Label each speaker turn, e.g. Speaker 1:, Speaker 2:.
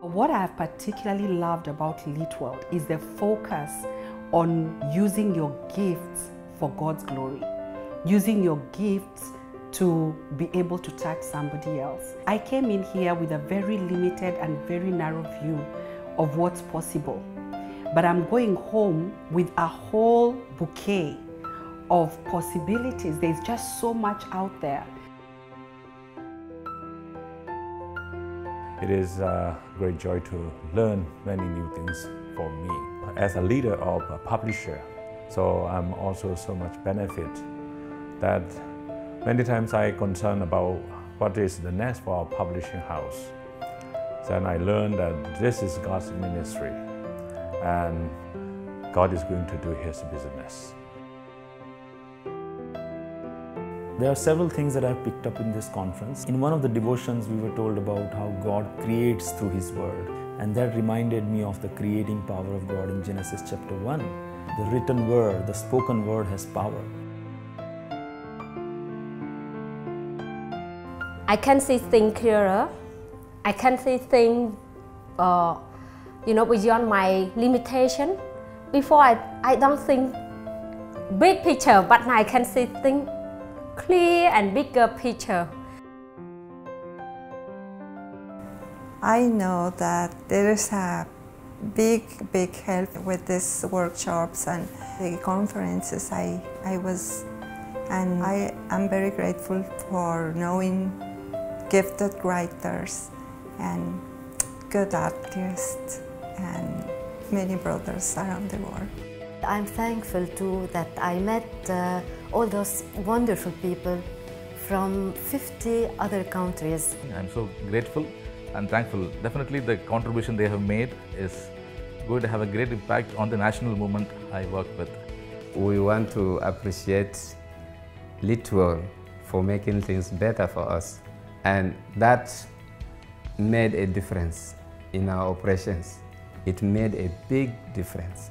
Speaker 1: What I have particularly loved about LittWorld is the focus on using your gifts for God's glory, using your gifts to be able to touch somebody else. I came in here with a very limited and very narrow view of what's possible. But I'm going home with a whole bouquet of possibilities. There's just so much out there.
Speaker 2: It is a great joy to learn many new things for me. As a leader of a publisher, so I'm also so much benefit that many times I concern about what is the next for our publishing house. Then I learned that this is God's ministry and God is going to do his business.
Speaker 3: There are several things that I've picked up in this conference. In one of the devotions, we were told about how God creates through His Word, and that reminded me of the creating power of God in Genesis chapter 1. The written word, the spoken word has power.
Speaker 4: I can see things clearer. I can see things, uh, you know, beyond my limitation. Before I, I don't think big picture, but now I can see things clear and bigger picture.
Speaker 5: I know that there is a big, big help with these workshops and the conferences I, I was, and I am very grateful for knowing gifted writers and good artists and many brothers around the world.
Speaker 6: I'm thankful too that I met uh, all those wonderful people from 50 other countries.
Speaker 7: I'm so grateful and thankful. Definitely the contribution they have made is going to have a great impact on the national movement I work with.
Speaker 8: We want to appreciate LittWorld for making things better for us and that made a difference in our operations. It made a big difference.